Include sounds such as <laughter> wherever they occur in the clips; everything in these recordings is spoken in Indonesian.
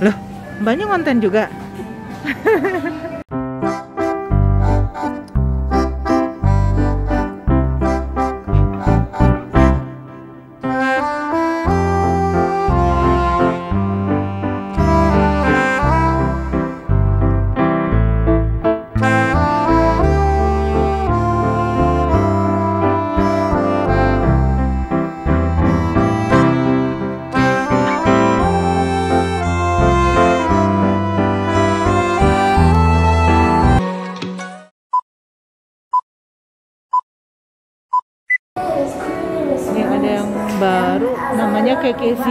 Loh, mbaknya konten juga? <laughs> KKV.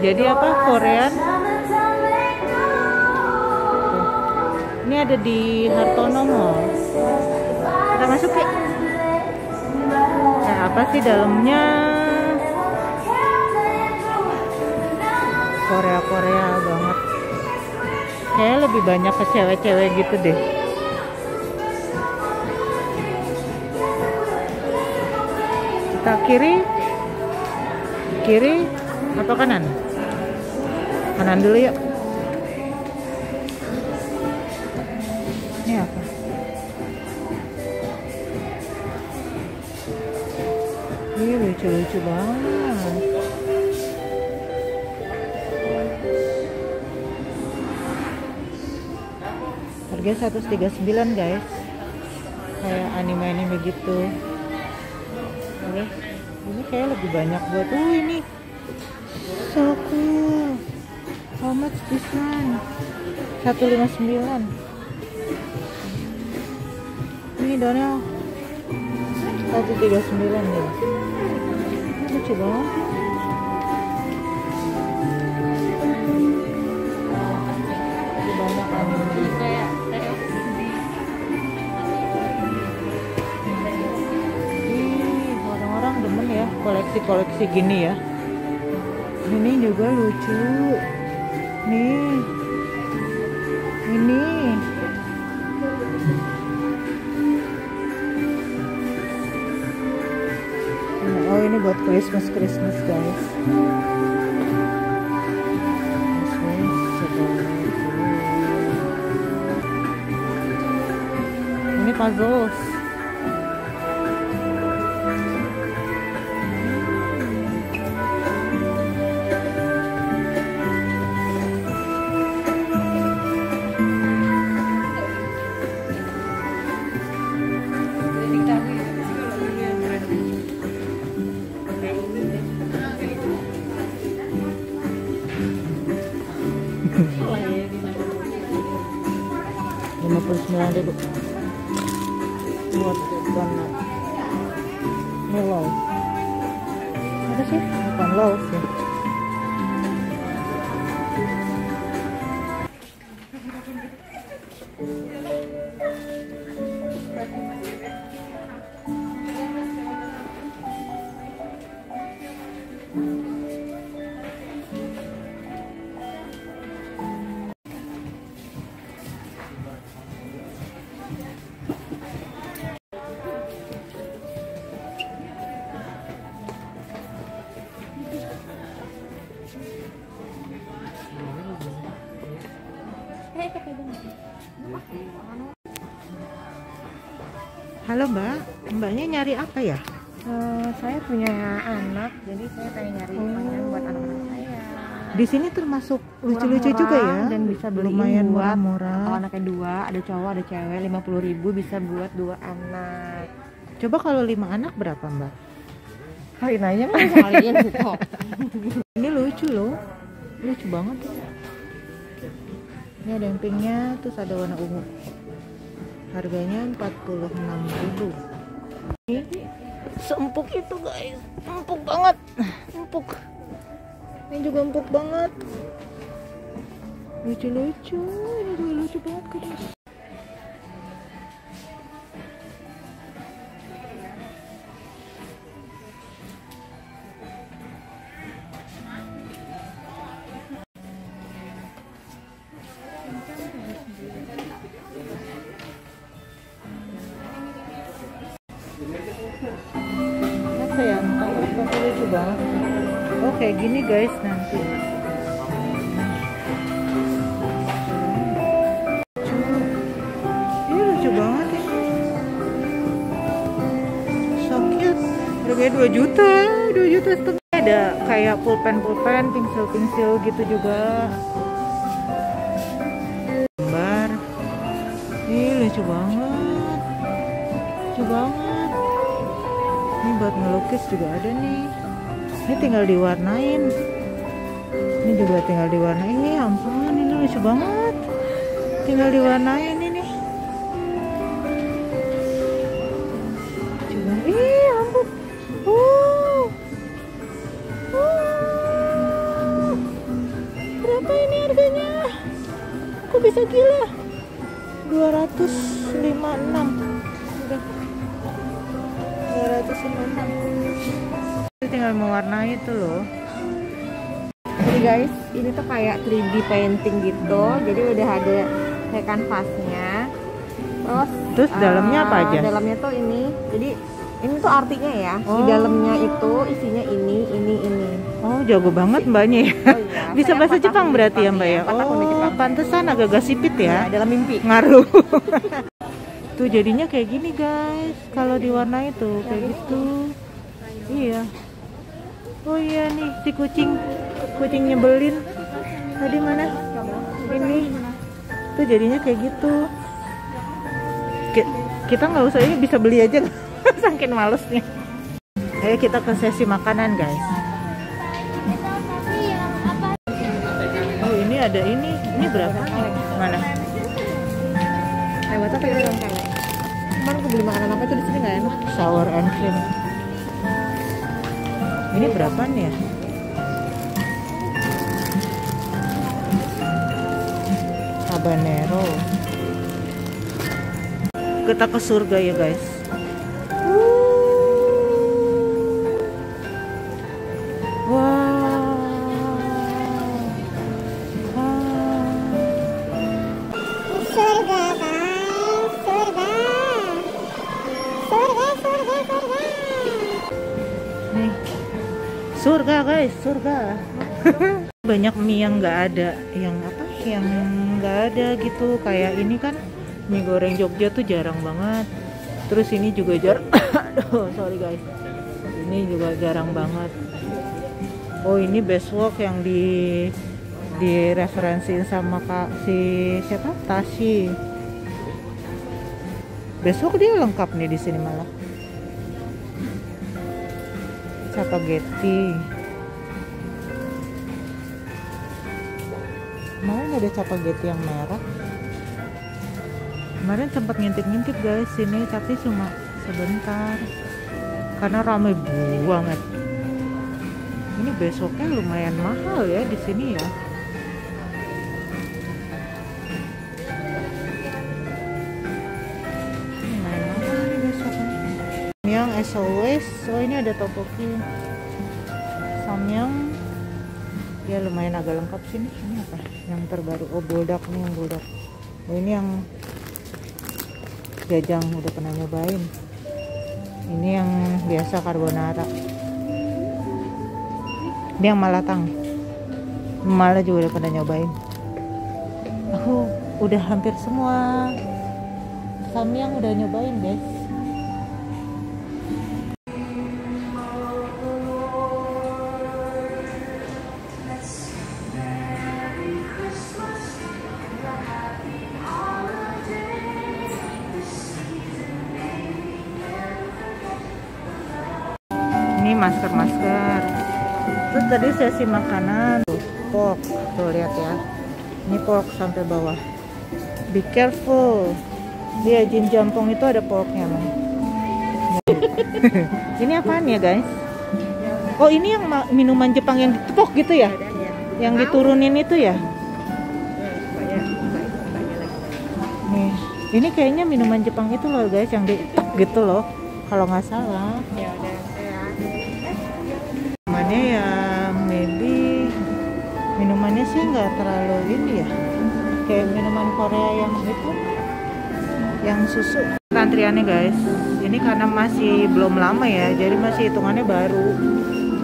Jadi apa? Korean. Ini ada di Hartono Mall. Kita masuk ya. Nah, apa sih dalamnya? Korea Korea banget. Kayak lebih banyak ke cewek-cewek gitu deh. Kita kiri, kiri atau kanan? Kanan dulu yuk. Ini apa? Ini lucu-lucu banget. Harga 139 guys. Kayak anime-anime gitu. Oke. Ini kayak lebih banyak buat uh ini. So cool. How much this one? 159. Ini Donel. 139 ya. Lucu banget. Banyak anime. Koleksi-koleksi gini ya. Ini juga lucu. Nih. Ini. Oh, ini buat Christmas Christmas, guys. Ini puzzles. Lima puluh sembilan ribu. Buat donat ini low. Apa sih? Bukan low sih halo mbak mbaknya nyari apa ya Eh, saya punya anak, jadi saya pengen nyari Oh. mainan buat anak-anak saya. di sini termasuk lucu-lucu juga ya dan bisa beliin lumayan buat murah-murah Kalau anaknya dua, ada cowok, ada cewek, 50.000 ribu bisa buat dua anak. coba kalau lima anak berapa mbak Kalian aja mah <laughs> kalian gitu. Ini lucu loh, lucu banget. Ini ada yang pinknya, terus ada warna ungu. Harganya 46.000. Ini seempuk itu guys, empuk banget, empuk. Ini juga empuk banget. Lucu-lucu, ini juga lucu banget guys. guys nanti. Lucu ini iya, lucu banget ya. So cute harganya 2 juta 2 juta setengah. Ada kayak pulpen-pulpen pensil-pensil gitu juga. Gambar. Ini lucu banget. Lucu banget. Ini buat melukis juga ada nih ini tinggal diwarnain. Ini juga tinggal diwarnain. Ini ampun ini lucu banget. Tinggal diwarnain ini. Coba. Ih ampun. Wow wow berapa ini harganya? Kok bisa gila? 256 udah. 256 Ini tinggal mewarnai itu loh Jadi guys, ini tuh kayak 3D painting gitu. Jadi udah ada kayak kanvasnya. Terus Terus dalamnya apa eh, aja? Dalamnya tuh ini. Jadi ini tuh artinya ya. Di Oh. dalamnya itu isinya ini, ini, ini. Oh jago banget mbaknya ya Oh iya. <laughs> Bisa saya bahasa Jepang di berarti ya mbak ya di Oh Jepang. pantesan agak-agak sipit Ya, ya dalam mimpi. Ngaruh <laughs> Tuh jadinya kayak gini guys Kalau diwarnai tuh kayak gitu Iya Oh iya nih si kucing Kucing nyebelin Tadi mana? Ini Tuh jadinya kayak gitu Ki- Kita nggak usah ini bisa beli aja <laughs> Saking malesnya Ayo kita ke sesi makanan guys Oh ini ada ini Ini berapa? Mana? Lewat apa ya? Kemarin aku beli makanan apa tuh di sini nggak enak? Sour and cream Ini berapa nih ya? Habanero Kita ke surga ya guys <laughs> Banyak mie yang nggak ada, yang apa? Yang nggak ada gitu. Kayak ini kan mie goreng Jogja tuh jarang banget. Terus ini juga jarang. <coughs> Aduh, sorry guys. Ini juga jarang banget. Oh ini Bestwalk yang di direferensiin sama kak si siapa Tashi. Besok dia lengkap nih di sini malah. Spaghetti. Kemarin ada spaghetti yang merah. Kemarin sempat ngintip-ngintip guys sini tapi cuma sebentar. Karena ramai banget. Ini besoknya lumayan mahal ya di sini ya. Nih besoknya. Samyang as always. Oh ini ada topoki. Samyang. Ya lumayan agak lengkap sini. Ini apa? Yang terbaru. Oh buldak nih yang buldak. Oh ini yang jajang udah pernah nyobain. Ini yang biasa carbonara. Ini yang malatang. Malah juga udah pernah nyobain. Aku udah hampir semua. Samyang udah nyobain guys. Masker-masker. Terus tadi sesi makanan tuh, pork. Tuh lihat ya. Ini pork sampai bawah. Be careful. Dia jin jampong itu ada porknya, Mang. <laughs> ini apaan ya, guys? Oh, ini yang ma- minuman Jepang yang ditepok gitu ya? Yang diturunin itu ya? Nih, ini kayaknya minuman Jepang itu loh, guys, yang ditek gitu loh. Kalau nggak salah. Minumannya ya maybe minumannya sih nggak terlalu ini ya kayak minuman Korea yang itu yang susu. Antriannya guys ini karena masih belum lama ya jadi masih hitungannya baru.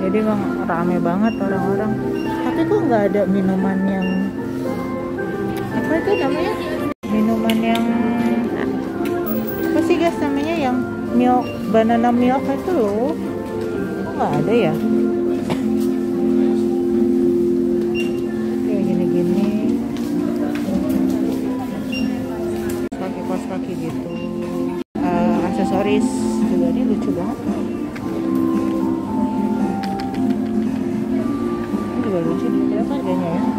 Jadi memang rame banget orang-orang. Tapi kok nggak ada minuman yang apa itu namanya? Minuman yang apa sih guys namanya yang milk banana milk itu loh? Nggak ada ya ini juga lucu nih berapa harganya ya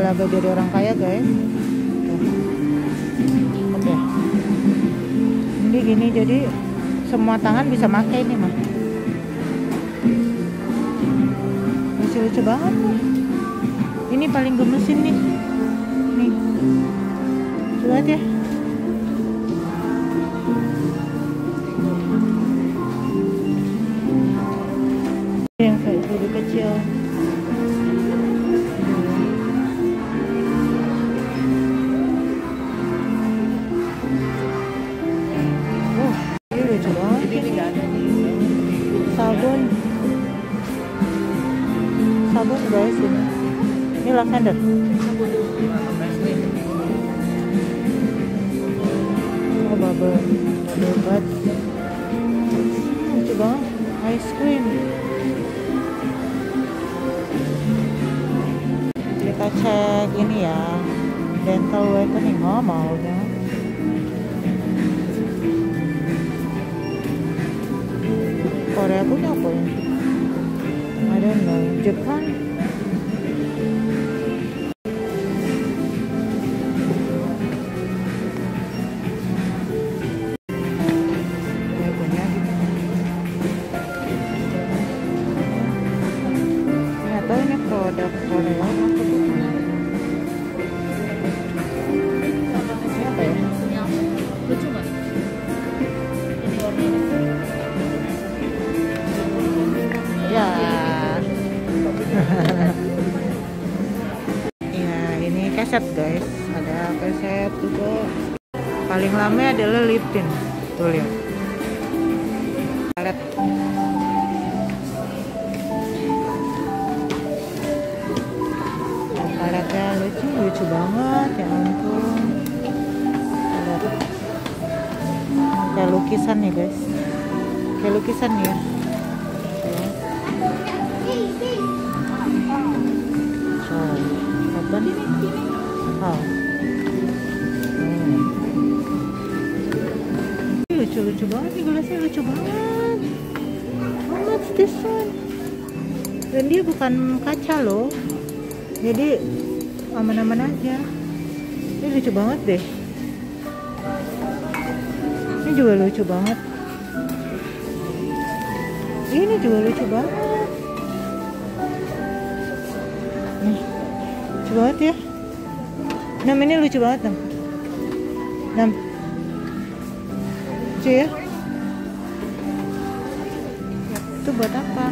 belaga jadi orang kaya guys. Oke. Ini gini jadi semua tangan bisa pakai ini mah. lucu-lucu banget nih ini paling gemesin nih nih lihat ya lavender oh bubble. Ice cream. Kita cek ini ya. Dental whitening oh mau Korea punya apa ya? I don't know. Jepang keset guys. Ada keset juga. Paling lama adalah lip tint. Tuh lihat. Paletnya lucu, lucu banget ya ampun. Kayak lukisan ya guys. Kayak lukisan ya. So, open. Oh. Lucu-lucu banget nih gelasnya lucu banget. How much this one? Dan dia bukan kaca loh. Jadi aman-aman aja. Ini lucu banget deh. Ini juga lucu banget. Ini juga lucu banget. Nih, lucu banget ya. Nam ini lucu banget Nam. Nam. Lucu ya. Itu buat apa?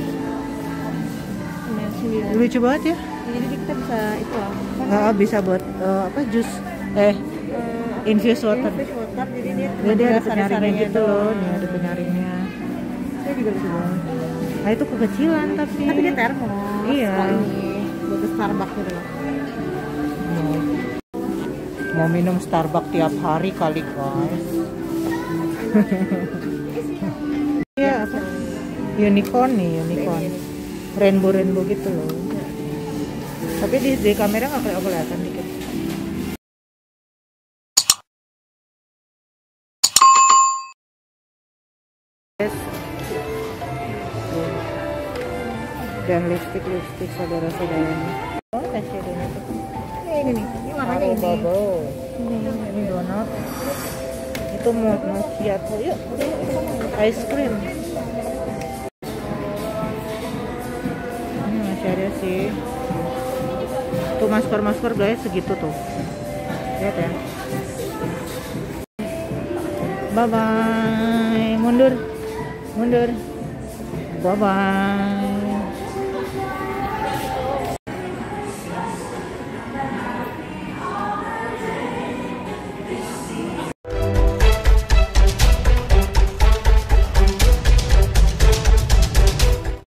Lucu banget ya. Jadi kita bisa itu lah kan Nggak bisa buat eh, apa jus eh infused water. fish water jadi dia Jadi ada sari-sarinya penyaringnya gitu loh. Nih ada penyaringnya. saya juga lucu banget Nah itu kekecilan tapi. tapi dia termos Iya. buat Starbucks gitu loh mau, mau minum Starbucks tiap hari kali guys. Iya apa? <laughs> Unicorn nih unicorn. Rainbow rainbow gitu loh. Tapi di, di kamera nggak kelihatan kelihatan dikit. Yes. Dan lipstick lipstick saudara oh kasih ini tuh Eh, ini nih ini. Warnanya ini. Ini ini donat itu mau macchiato yuk. Ice cream. Ini masih ada sih tuh masker masker guys segitu tuh. Lihat ya. Bye bye mundur. Mundur. Bye bye